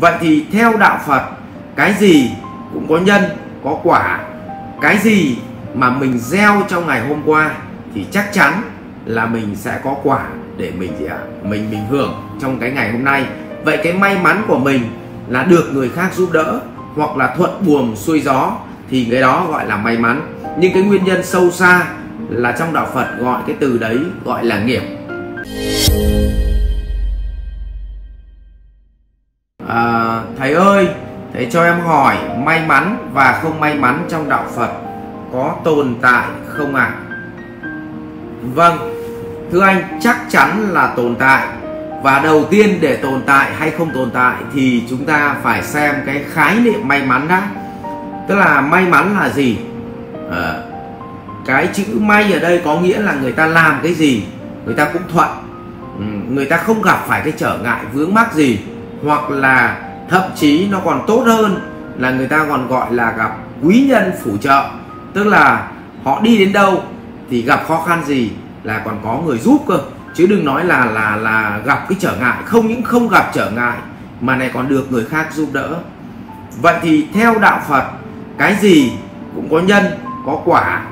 vậy thì theo đạo Phật, cái gì cũng có nhân, có quả. Cái gì mà mình gieo trong ngày hôm qua thì chắc chắn là mình sẽ có quả để mình gì ạ mình mình hưởng trong cái ngày hôm nay. Vậy cái may mắn của mình là được người khác giúp đỡ hoặc là thuận buồm xuôi gió thì cái đó gọi là may mắn. Nhưng cái nguyên nhân sâu xa là trong đạo Phật gọi cái từ đấy gọi là nghiệp. À, thầy ơi thầy cho em hỏi may mắn và không may mắn trong đạo Phật có tồn tại không ạ? À? vâng thưa anh chắc chắn là tồn tại. Và đầu tiên để tồn tại hay không tồn tại thì chúng ta phải xem cái khái niệm may mắn đã. Tức là may mắn là gì? À, cái chữ may ở đây có nghĩa là người ta làm cái gì người ta cũng thuận. Ừ, người ta không gặp phải cái trở ngại vướng mắc gì hoặc là thậm chí nó còn tốt hơn là người ta còn gọi là gặp quý nhân phù trợ. Tức là họ đi đến đâu thì gặp khó khăn gì là còn có người giúp cơ. Chứ đừng nói là là là gặp cái trở ngại. Không những không gặp trở ngại, mà này còn được người khác giúp đỡ. Vậy thì theo đạo Phật, cái gì cũng có nhân, có quả.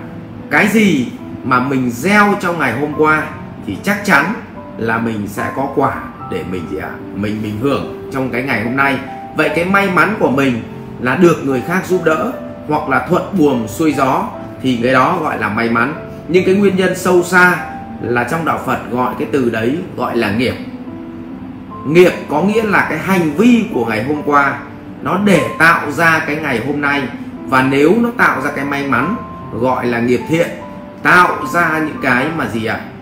Cái gì mà mình gieo trong ngày hôm qua thì chắc chắn là mình sẽ có quả để mình gì ạ à? mình mình hưởng trong cái ngày hôm nay. Vậy cái may mắn của mình là được người khác giúp đỡ hoặc là thuận buồm xuôi gió thì cái đó gọi là may mắn. Nhưng cái nguyên nhân sâu xa là trong đạo Phật gọi cái từ đấy gọi là nghiệp. Nghiệp có nghĩa là cái hành vi của ngày hôm qua. Nó để tạo ra cái ngày hôm nay. Và nếu nó tạo ra cái may mắn gọi là nghiệp thiện, tạo ra những cái mà gì ạ? À?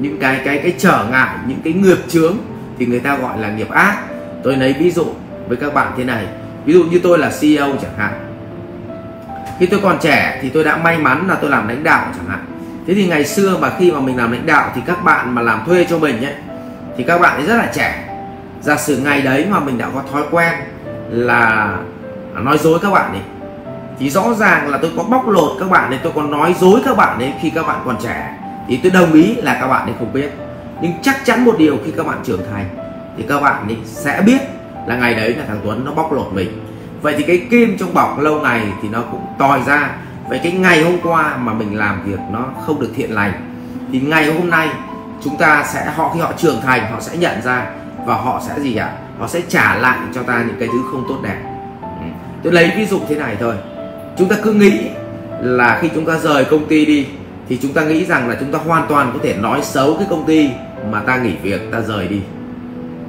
những cái cái cái trở ngại, những cái nghiệp chướng thì người ta gọi là nghiệp ác. Tôi lấy ví dụ với các bạn thế này. Ví dụ như tôi là CEO chẳng hạn. Khi tôi còn trẻ thì tôi đã may mắn là tôi làm lãnh đạo chẳng hạn. Thế thì ngày xưa mà khi mà mình làm lãnh đạo thì các bạn mà làm thuê cho mình ấy, thì các bạn ấy rất là trẻ. Giả sử ngày đấy mà mình đã có thói quen là nói dối các bạn ấy, thì rõ ràng là tôi có bóc lột các bạn ấy, tôi còn nói dối các bạn ấy khi các bạn còn trẻ. Thì tôi đồng ý là các bạn ấy không biết nhưng chắc chắn một điều khi các bạn trưởng thành thì các bạn ấy sẽ biết là ngày đấy là thằng Tuấn nó bóc lột mình. Vậy thì cái kim trong bọc lâu ngày thì nó cũng tòi ra. Vậy cái ngày hôm qua mà mình làm việc nó không được thiện lành, thì ngày hôm nay chúng ta sẽ, họ khi họ trưởng thành, họ sẽ nhận ra và họ sẽ gì ạ? Họ sẽ trả lại cho ta những cái thứ không tốt đẹp. Ừ. Tôi lấy ví dụ thế này thôi. Chúng ta cứ nghĩ là khi chúng ta rời công ty đi thì chúng ta nghĩ rằng là chúng ta hoàn toàn có thể nói xấu cái công ty mà ta nghỉ việc, ta rời đi.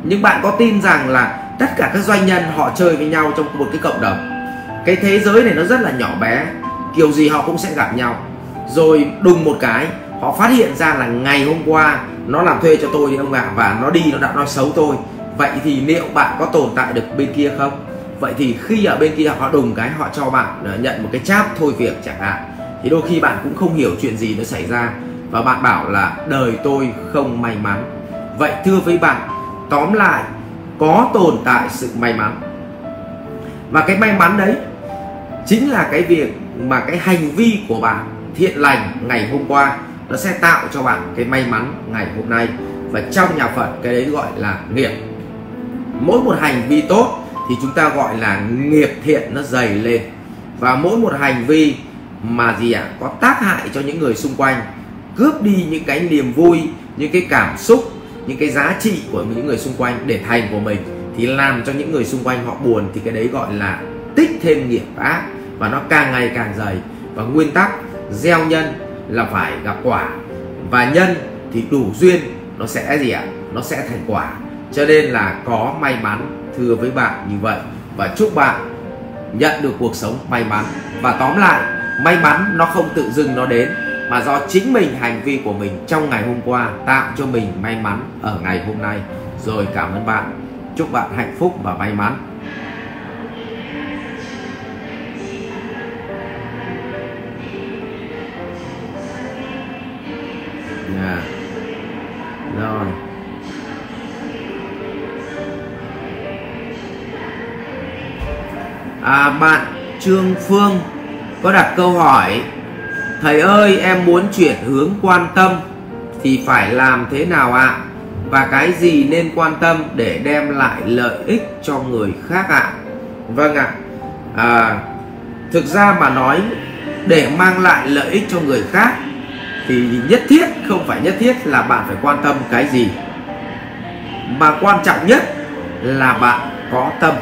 Nhưng bạn có tin rằng là tất cả các doanh nhân họ chơi với nhau trong một cái cộng đồng? Cái thế giới này nó rất là nhỏ bé, kiểu gì họ cũng sẽ gặp nhau. Rồi đùng một cái, họ phát hiện ra là ngày hôm qua nó làm thuê cho tôi đi ông ạ, và nó đi, nó đã nói xấu tôi. Vậy thì liệu bạn có tồn tại được bên kia không? Vậy thì khi ở bên kia họ đùng cái, họ cho bạn ờ, nhận một cái cháp thôi việc chẳng hạn. Thì đôi khi bạn cũng không hiểu chuyện gì nó xảy ra và bạn bảo là đời tôi không may mắn. Vậy thưa với bạn tóm lại có tồn tại sự may mắn. Và cái may mắn đấy chính là cái việc mà cái hành vi của bạn thiện lành ngày hôm qua nó sẽ tạo cho bạn cái may mắn ngày hôm nay. Và trong nhà Phật cái đấy gọi là nghiệp. Mỗi một hành vi tốt thì chúng ta gọi là nghiệp thiện nó dày lên. Và mỗi một hành vi mà gì ạ à, có tác hại cho những người xung quanh cướp đi những cái niềm vui, những cái cảm xúc, những cái giá trị của những người xung quanh để thành của mình, thì làm cho những người xung quanh họ buồn, thì cái đấy gọi là tích thêm nghiệp ác. Và nó càng ngày càng dày. Và nguyên tắc gieo nhân là phải gặp quả. Và nhân thì đủ duyên, nó sẽ gì ạ? Nó sẽ thành quả. Cho nên là có may mắn, thưa với bạn như vậy. Và chúc bạn nhận được cuộc sống may mắn. Và tóm lại, may mắn nó không tự dưng nó đến mà do chính mình hành vi của mình trong ngày hôm qua tạo cho mình may mắn ở ngày hôm nay. Rồi cảm ơn bạn. Chúc bạn hạnh phúc và may mắn. Yeah. rồi. À, bạn Trương Phương có đặt câu hỏi Thầy ơi em muốn chuyển hướng quan tâm thì phải làm thế nào ạ? À? và cái gì nên quan tâm để đem lại lợi ích cho người khác ạ à? vâng ạ à. à, thực ra mà nói để mang lại lợi ích cho người khác thì nhất thiết không phải nhất thiết là bạn phải quan tâm cái gì mà quan trọng nhất là bạn có tâm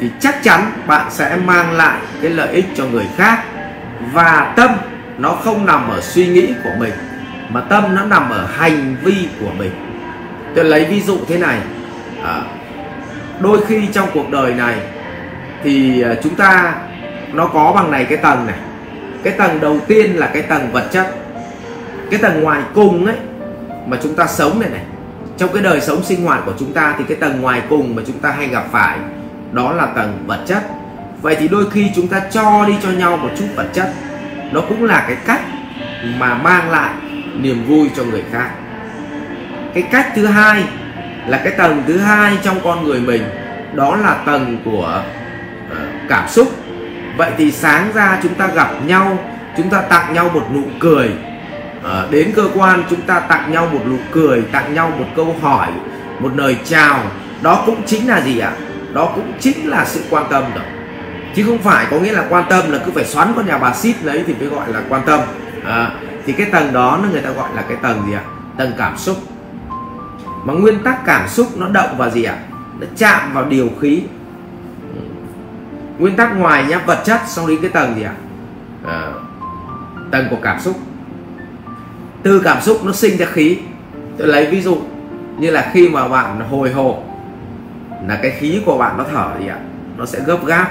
thì chắc chắn bạn sẽ mang lại cái lợi ích cho người khác và tâm nó không nằm ở suy nghĩ của mình mà tâm nó nằm ở hành vi của mình. Tôi lấy ví dụ thế này à, đôi khi trong cuộc đời này thì à, chúng ta nó có bằng này cái tầng này. Cái tầng đầu tiên là cái tầng vật chất. Cái tầng ngoài cùng ấy mà chúng ta sống này này. Trong cái đời sống sinh hoạt của chúng ta thì cái tầng ngoài cùng mà chúng ta hay gặp phải đó là tầng vật chất vậy thì đôi khi chúng ta cho đi cho nhau một chút vật chất. Nó cũng là cái cách mà mang lại niềm vui cho người khác. Cái cách thứ hai là cái tầng thứ hai trong con người mình đó là tầng của ờ, cảm xúc. Vậy thì sáng ra chúng ta gặp nhau chúng ta tặng nhau một nụ cười. À, đến cơ quan chúng ta tặng nhau một nụ cười tặng nhau một câu hỏi một lời chào. Đó cũng chính là gì ạ? Đó cũng chính là sự quan tâm rồi chứ không phải có nghĩa là quan tâm là cứ phải xoắn con nhà bà xít lấy thì mới gọi là quan tâm. À, thì cái tầng đó nó người ta gọi là cái tầng gì ạ? Tầng cảm xúc. Mà nguyên tắc cảm xúc nó động vào gì ạ? Nó chạm vào điều khí. Nguyên tắc ngoài nhá vật chất xong đến cái tầng gì ạ? À, tầng của cảm xúc. Từ cảm xúc nó sinh ra khí. Tôi lấy ví dụ như là khi mà bạn hồi hộp là cái khí của bạn nó thở gì ạ. Nó sẽ gấp gáp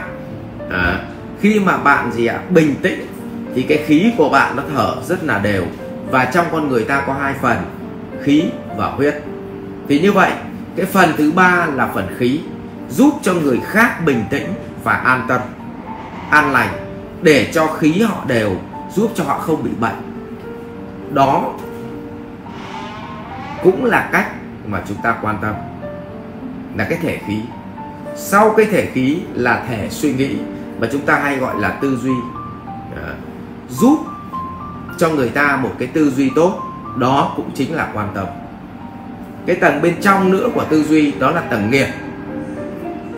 à, khi mà bạn gì ạ bình tĩnh thì cái khí của bạn nó thở rất là đều. Và trong con người ta có hai phần khí và huyết. Thì như vậy cái phần thứ ba là phần khí giúp cho người khác bình tĩnh và an tâm an lành để cho khí họ đều giúp cho họ không bị bệnh. Đó cũng là cách mà chúng ta quan tâm là cái thể khí. Sau cái thể khí là thể suy nghĩ mà chúng ta hay gọi là tư duy à, giúp cho người ta một cái tư duy tốt. Đó cũng chính là quan tâm. Cái tầng bên trong nữa của tư duy đó là tầng nghiệp.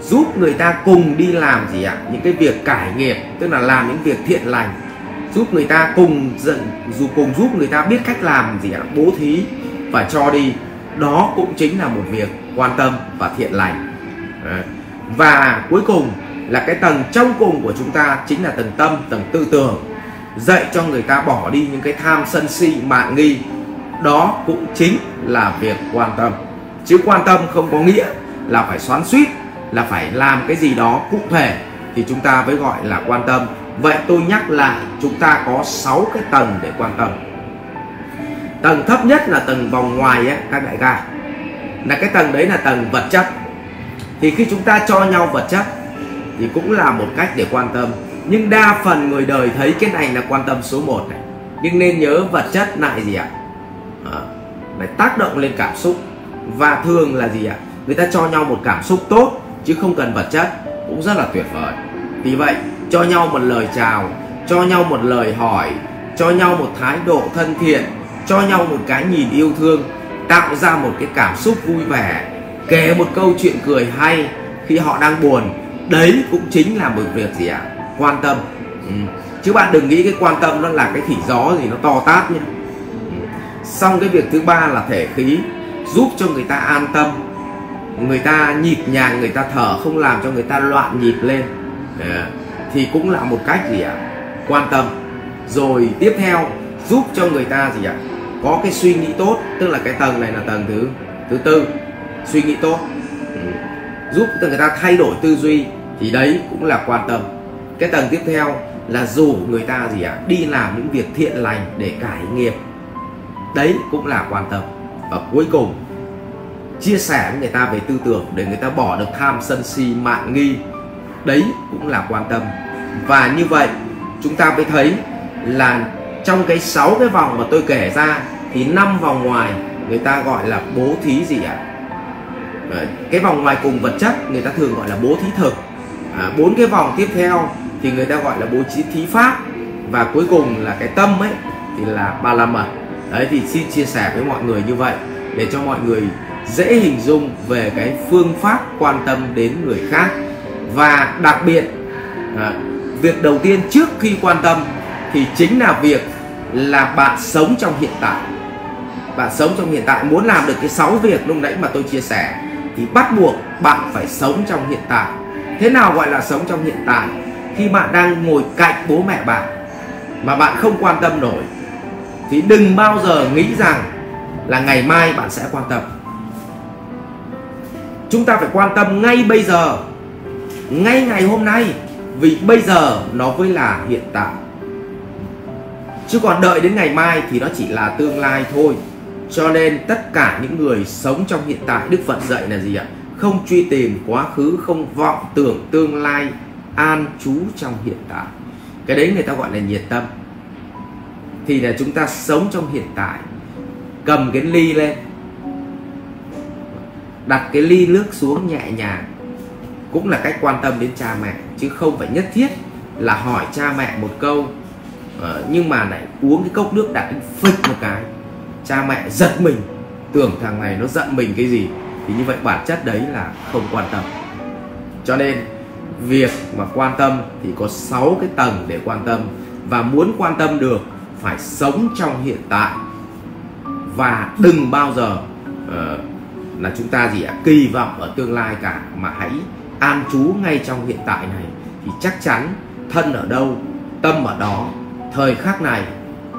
Giúp người ta cùng đi làm gì ạ? Những cái việc cải nghiệp tức là làm những việc thiện lành. Giúp người ta cùng dẫn dù cùng giúp người ta biết cách làm gì ạ? Bố thí và cho đi. Đó cũng chính là một việc quan tâm và thiện lành. Ờ, và cuối cùng là cái tầng trong cùng của chúng ta chính là tầng tâm tầng tư tưởng. Dạy cho người ta bỏ đi những cái tham sân si mạn nghi. Đó cũng chính là việc quan tâm. Chứ quan tâm không có nghĩa là phải xoắn suýt là phải làm cái gì đó cụ thể thì chúng ta mới gọi là quan tâm. Vậy tôi nhắc lại chúng ta có 6 cái tầng để quan tâm. Tầng thấp nhất là tầng vòng ngoài ấy, các đại ca. Là cái tầng đấy là tầng vật chất. Thì khi chúng ta cho nhau vật chất thì cũng là một cách để quan tâm. Nhưng đa phần người đời thấy cái này là quan tâm số 1 này. Nhưng nên nhớ vật chất lại gì ạ? À, lại tác động lên cảm xúc. Và thường là gì ạ? Người ta cho nhau một cảm xúc tốt chứ không cần vật chất cũng rất là tuyệt vời. Vì vậy cho nhau một lời chào cho nhau một lời hỏi cho nhau một thái độ thân thiện cho nhau một cái nhìn yêu thương tạo ra một cái cảm xúc vui vẻ. Kể một câu chuyện cười hay khi họ đang buồn đấy cũng chính là một việc gì ạ à? quan tâm ừ. chứ bạn đừng nghĩ cái quan tâm nó là cái khỉ gió gì nó to tát nhé ừ. xong cái việc thứ ba là thể khí giúp cho người ta an tâm người ta nhịp nhàng người ta thở không làm cho người ta loạn nhịp lên à, thì cũng là một cách gì ạ à? quan tâm rồi tiếp theo giúp cho người ta gì ạ à? có cái suy nghĩ tốt tức là cái tầng này là tầng thứ thứ tư suy nghĩ tốt giúp cho người ta thay đổi tư duy, thì đấy cũng là quan tâm. Cái tầng tiếp theo là rủ người ta gì ạ? À? đi làm những việc thiện lành để cải nghiệp. Đấy cũng là quan tâm. Và cuối cùng, chia sẻ với người ta về tư tưởng để người ta bỏ được tham sân si mạn nghi. Đấy cũng là quan tâm. Và như vậy, chúng ta mới thấy là trong cái sáu cái vòng mà tôi kể ra, thì năm vòng ngoài người ta gọi là bố thí gì ạ? à? Cái vòng ngoài cùng vật chất người ta thường gọi là bố thí thực. À, bốn cái vòng tiếp theo thì người ta gọi là bố trí thí pháp. Và cuối cùng là cái tâm ấy thì là ba la mật. Đấy thì xin chia sẻ với mọi người như vậy để cho mọi người dễ hình dung về cái phương pháp quan tâm đến người khác. Và đặc biệt à, việc đầu tiên trước khi quan tâm thì chính là việc là bạn sống trong hiện tại. Bạn sống trong hiện tại muốn làm được cái sáu việc lúc nãy mà tôi chia sẻ thì bắt buộc bạn phải sống trong hiện tại. Thế nào gọi là sống trong hiện tại? Khi bạn đang ngồi cạnh bố mẹ bạn mà bạn không quan tâm nổi, thì đừng bao giờ nghĩ rằng là ngày mai bạn sẽ quan tâm. Chúng ta phải quan tâm ngay bây giờ, ngay ngày hôm nay, vì bây giờ nó mới là hiện tại. Chứ còn đợi đến ngày mai thì nó chỉ là tương lai thôi cho nên tất cả những người sống trong hiện tại, đức phật dạy là gì ạ? Không truy tìm quá khứ, không vọng tưởng tương lai, an trú trong hiện tại. Cái đấy người ta gọi là nhiệt tâm. Thì là chúng ta sống trong hiện tại, cầm cái ly lên, đặt cái ly nước xuống nhẹ nhàng. Cũng là cách quan tâm đến cha mẹ, chứ không phải nhất thiết là hỏi cha mẹ một câu. Ờ, nhưng mà lại uống cái cốc nước đặt phịch một cái cha mẹ giật mình tưởng thằng này nó giận mình cái gì thì như vậy bản chất đấy là không quan tâm. Cho nên việc mà quan tâm thì có 6 cái tầng để quan tâm và muốn quan tâm được phải sống trong hiện tại. Và đừng bao giờ uh, là chúng ta gì ạ kỳ vọng ở tương lai cả mà hãy an trú ngay trong hiện tại này. Thì chắc chắn thân ở đâu tâm ở đó thời khắc này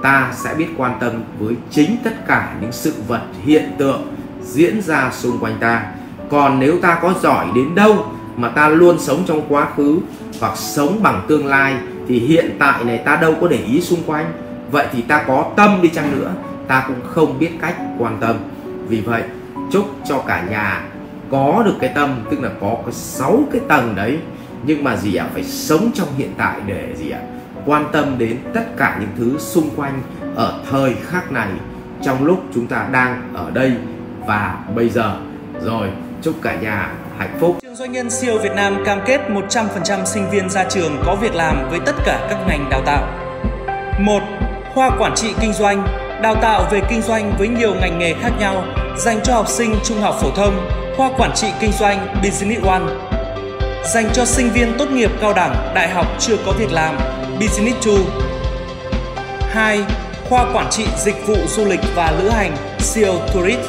ta sẽ biết quan tâm với chính tất cả những sự vật hiện tượng diễn ra xung quanh ta. Còn nếu ta có giỏi đến đâu mà ta luôn sống trong quá khứ hoặc sống bằng tương lai, thì hiện tại này ta đâu có để ý xung quanh. Vậy thì ta có tâm đi chăng nữa, ta cũng không biết cách quan tâm. Vì vậy, chúc cho cả nhà có được cái tâm, tức là có sáu cái tầng đấy. Nhưng mà gì ạ? Phải sống trong hiện tại để gì ạ? Quan tâm đến tất cả những thứ xung quanh ở thời khắc này trong lúc chúng ta đang ở đây và bây giờ rồi chúc cả nhà hạnh phúc Trường Doanh nhân siêu Việt Nam cam kết 100% sinh viên ra trường có việc làm với tất cả các ngành đào tạo. 1. Khoa Quản trị Kinh doanh đào tạo về kinh doanh với nhiều ngành nghề khác nhau dành cho học sinh trung học phổ thông, khoa quản trị kinh doanh Business One. Dành cho sinh viên tốt nghiệp cao đẳng, đại học chưa có việc làm Business Two. 2. Khoa quản trị dịch vụ du lịch và lữ hành SEO Tourist.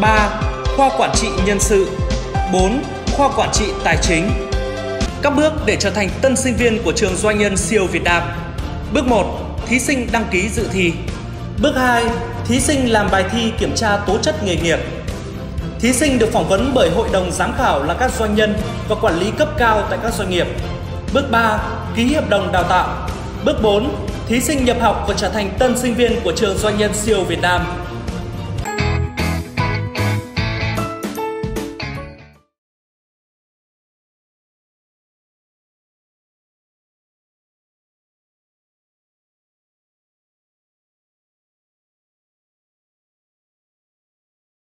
3. Khoa quản trị nhân sự. 4. Khoa quản trị tài chính. Các bước để trở thành tân sinh viên của trường Doanh nhân SEO Việt Nam. Bước 1. Thí sinh đăng ký dự thi. Bước 2. Thí sinh làm bài thi kiểm tra tố chất nghề nghiệp. Thí sinh được phỏng vấn bởi hội đồng giám khảo là các doanh nhân và quản lý cấp cao tại các doanh nghiệp. Bước 3. Ký hợp đồng đào tạo. Bước 4. Thí sinh nhập học và trở thành tân sinh viên của trường doanh nhân siêu Việt Nam.